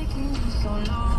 taking you so long?